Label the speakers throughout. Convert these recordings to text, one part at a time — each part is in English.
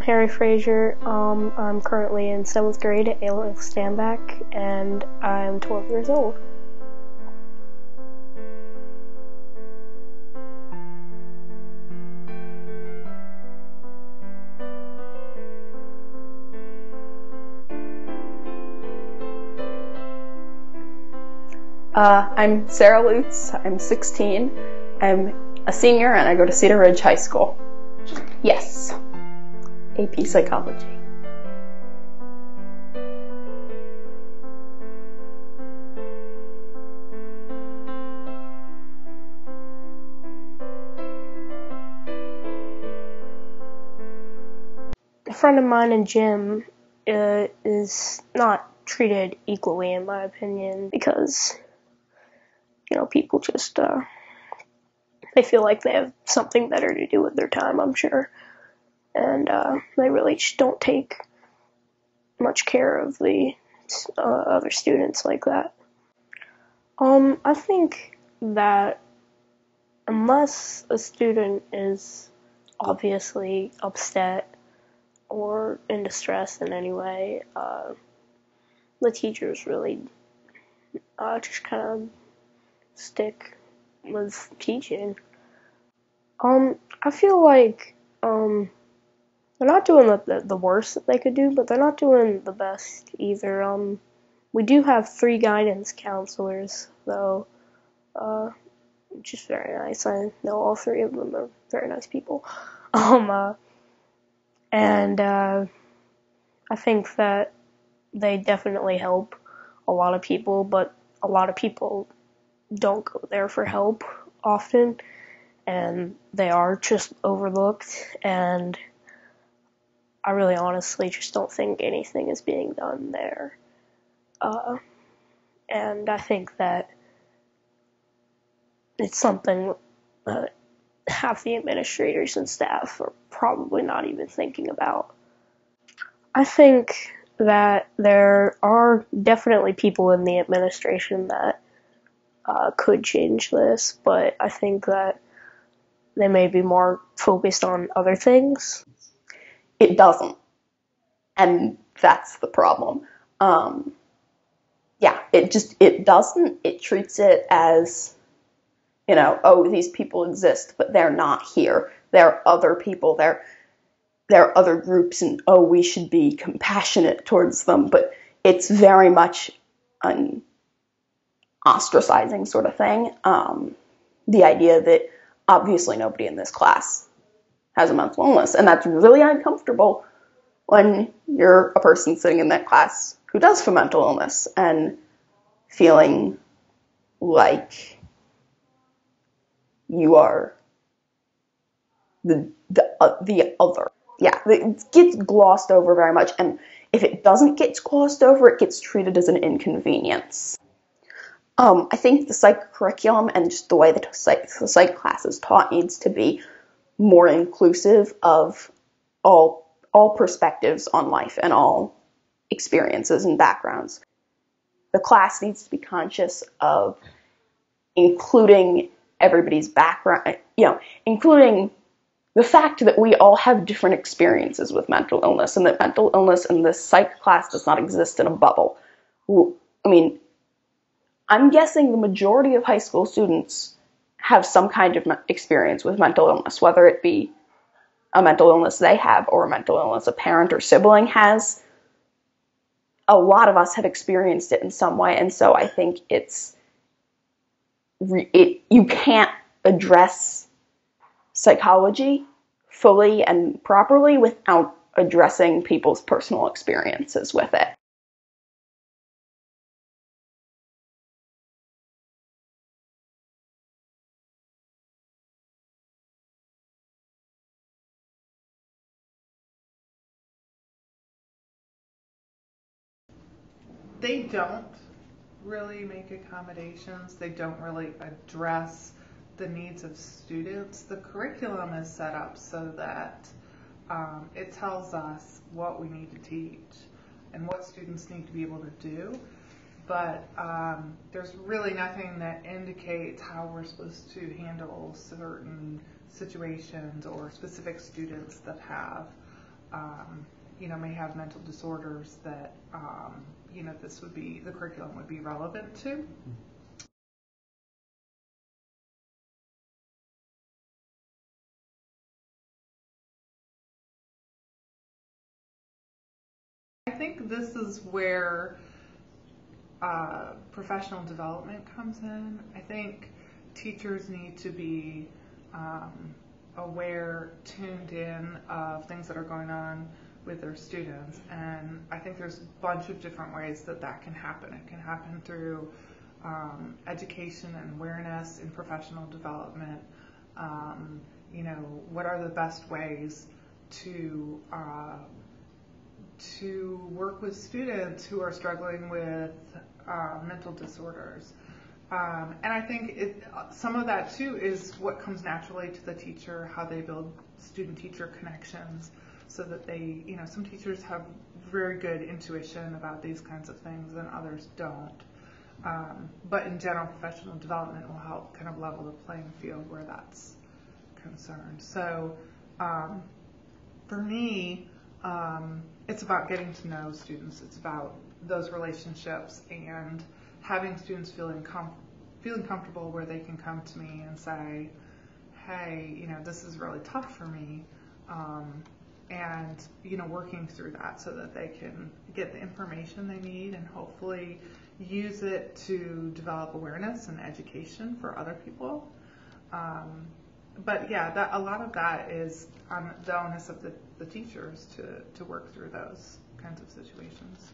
Speaker 1: I'm Harry Frazier. Um, I'm currently in seventh grade at A.L.F. Stanback, and I'm 12 years old.
Speaker 2: Uh, I'm Sarah Lutz. I'm 16. I'm a senior and I go to Cedar Ridge High School. Yes. AP Psychology.
Speaker 1: A friend of mine in gym uh, is not treated equally, in my opinion, because you know people just uh, they feel like they have something better to do with their time. I'm sure, and uh, they really just don't take much care of the uh, other students like that. Um, I think that unless a student is obviously upset or in distress in any way, uh, the teachers really uh, just kind of stick with teaching. Um, I feel like um, they're not doing the, the, the worst that they could do, but they're not doing the best either. Um, we do have three guidance counselors, though, uh, which is very nice. I know all three of them are very nice people. Um, uh, and uh, I think that they definitely help a lot of people, but a lot of people don't go there for help often, and they are just overlooked. And I really honestly just don't think anything is being done there. Uh, and I think that it's something that half the administrators and staff are probably not even thinking about. I think that there are definitely people in the administration that uh, could change this, but I think that they may be more focused on other things.
Speaker 2: It doesn't. And that's the problem. Um, yeah, it just, it doesn't. It treats it as, you know, oh, these people exist, but they're not here. They're other people. They're, there are other groups, and oh, we should be compassionate towards them. But it's very much an ostracizing sort of thing. Um, the idea that obviously nobody in this class has a mental illness, and that's really uncomfortable when you're a person sitting in that class who does have mental illness and feeling like you are the the uh, the other. Yeah, it gets glossed over very much, and if it doesn't get glossed over, it gets treated as an inconvenience. Um, I think the psych curriculum and just the way that psych, the psych class is taught needs to be more inclusive of all all perspectives on life and all experiences and backgrounds. The class needs to be conscious of including everybody's background, you know, including the fact that we all have different experiences with mental illness and that mental illness in this psych class does not exist in a bubble. I mean, I'm guessing the majority of high school students have some kind of experience with mental illness, whether it be a mental illness they have or a mental illness a parent or sibling has. A lot of us have experienced it in some way, and so I think it's it you can't address psychology fully and properly without addressing people's personal experiences with it.
Speaker 3: They don't really make accommodations. They don't really address the needs of students. The curriculum is set up so that um, it tells us what we need to teach and what students need to be able to do. But um, there's really nothing that indicates how we're supposed to handle certain situations or specific students that have um, you know, may have mental disorders that, um, you know, this would be, the curriculum would be relevant to. I think this is where uh, professional development comes in. I think teachers need to be um, aware, tuned in of things that are going on with their students. And I think there's a bunch of different ways that that can happen. It can happen through um, education and awareness in professional development. Um, you know, what are the best ways to uh, to work with students who are struggling with uh, mental disorders? Um, and I think it, some of that too is what comes naturally to the teacher, how they build student-teacher connections, so that they, you know, some teachers have very good intuition about these kinds of things, and others don't. Um, but in general, professional development will help kind of level the playing field where that's concerned. So um, for me, um, it's about getting to know students. It's about those relationships and having students feeling com- feeling comfortable where they can come to me and say, "Hey, you know, this is really tough for me," um, and you know, working through that so that they can get the information they need and hopefully use it to develop awareness and education for other people. Um, but yeah, that a lot of that is on the onus of the, the teachers to, to work through those kinds of situations.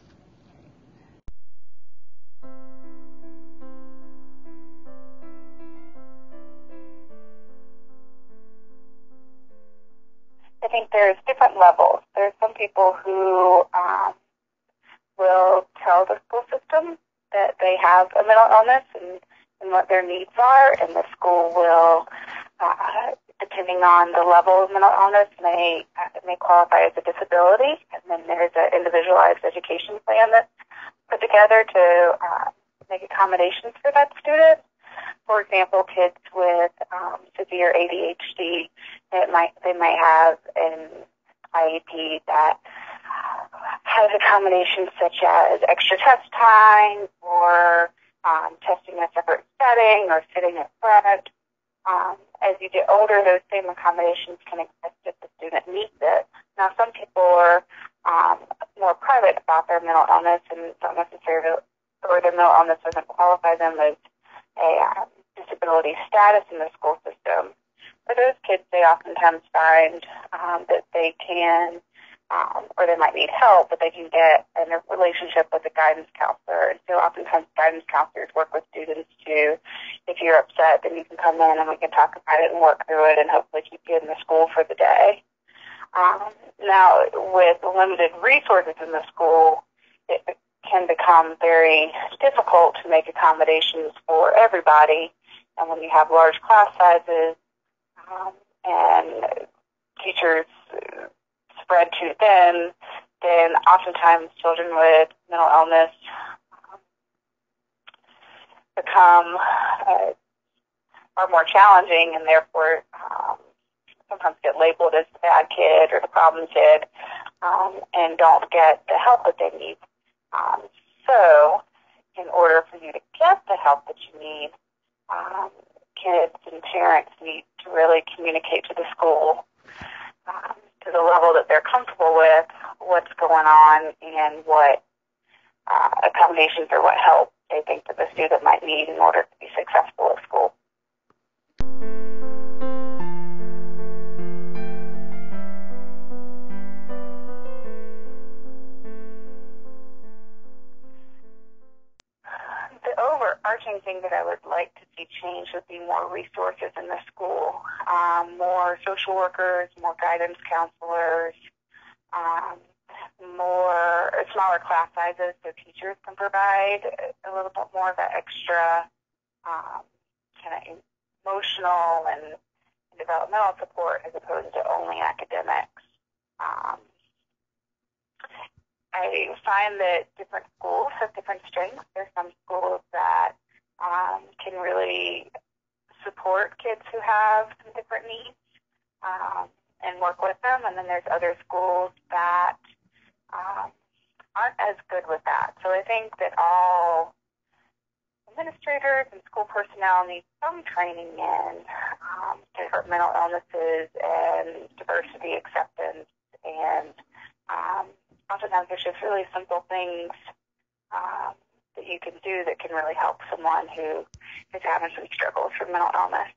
Speaker 4: People who um, will tell the school system that they have a mental illness and, and what their needs are, and the school will, uh, depending on the level of mental illness, may uh, may qualify as a disability. And then there's an individualized education plan that's put together to uh, make accommodations for that student. For example, kids with um, severe ADHD, it might they might have an IEP that has accommodations such as extra test time or um, testing in a separate setting or sitting in front. Um, as you get older, those same accommodations can exist if the student needs it. Now, some people are um, more private about their mental illness and don't necessarily, or their mental illness doesn't qualify them as a um, disability status in the school system. For those kids, they oftentimes find um, that they can, um, or they might need help, but they can get in a relationship with a guidance counselor. And so oftentimes guidance counselors work with students to, if you're upset, then you can come in and we can talk about it and work through it and hopefully keep you in the school for the day. Um, now, with limited resources in the school, it can become very difficult to make accommodations for everybody. And when you have large class sizes and teachers spread too thin, then oftentimes children with mental illness um, become uh, are more challenging and therefore um, sometimes get labeled as the bad kid or the problem kid um, and don't get the help that they need. Um, so, in order for you to get the help that you need, um, kids and parents need to really communicate to the school um, to the level that they're comfortable with what's going on and what uh, accommodations or what help they think that the student might need in order to be successful at school. The overarching thing that I would see change would be more resources in the school, um, more social workers, more guidance counselors, um, more smaller class sizes so teachers can provide a little bit more of that extra um, kind of emotional and developmental support as opposed to only academics. Um, I find that different schools have different strengths. There's some schools that um, can really support kids who have some different needs. Um, and work with them. And then there's other schools that um, aren't as good with that. So I think that all administrators and school personnel need some training in um, different mental illnesses and diversity acceptance. And um, oftentimes there's just really simple things um, you can do that can really help someone who is having some struggles from mental illness.